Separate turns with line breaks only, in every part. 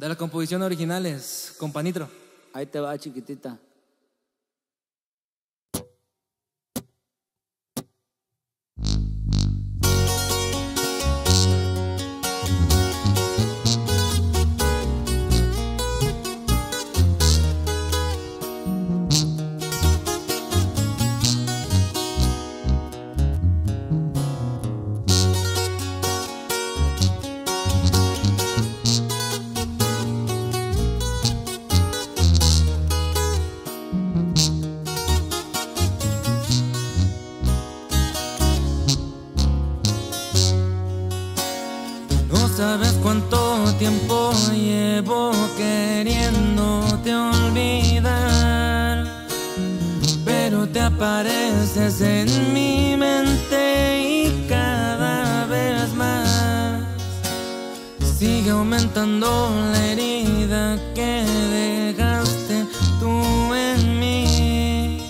De las composiciones originales, con Panitro.
Ahí te va, chiquitita.
Cuánto tiempo llevo queriéndote olvidar, pero te apareces en mi mente y cada vez más sigue aumentando la herida que dejaste tú en mí.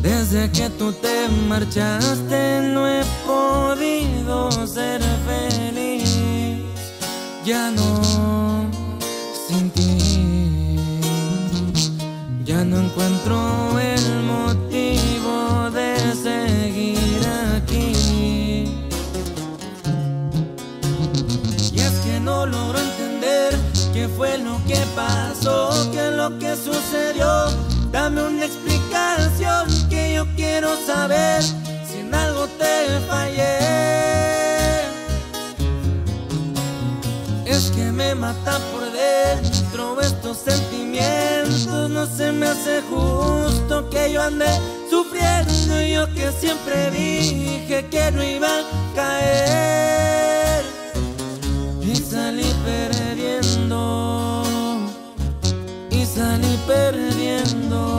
Desde que tú te marchaste no he podido ser. Ya no sin ti. Ya no encuentro el motivo de seguir aquí. Y es que no logro entender qué fue lo que pasó, qué es lo que sucedió. Dame una explicación que yo quiero saber estos sentimientos. No se me hace justo que yo ande sufriendo. y Yo que siempre dije que no iba a caer. Y salí perdiendo. Y salí perdiendo.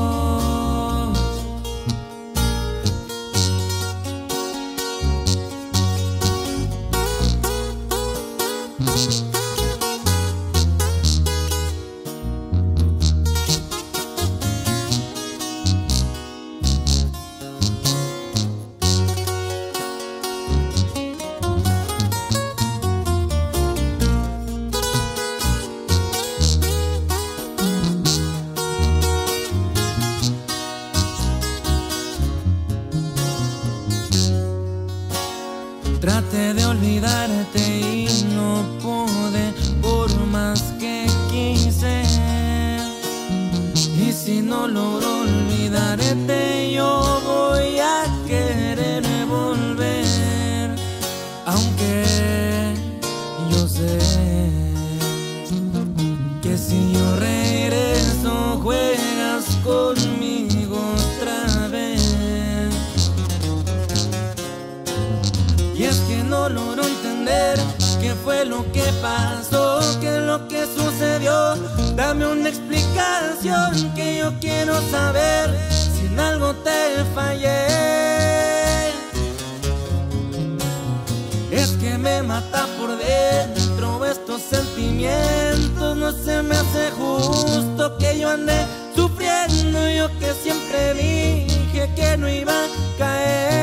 Traté de olvidarte y no pude por más que quise. Y si no logro olvidarte, yo voy a querer volver. Aunque Y es que no logro entender qué fue lo que pasó, qué es lo que sucedió. Dame una explicación que yo quiero saber si en algo te fallé. Es que me mata por dentro estos sentimientos. No se me hace justo que yo ande sufriendo. Yo que siempre dije que no iba a caer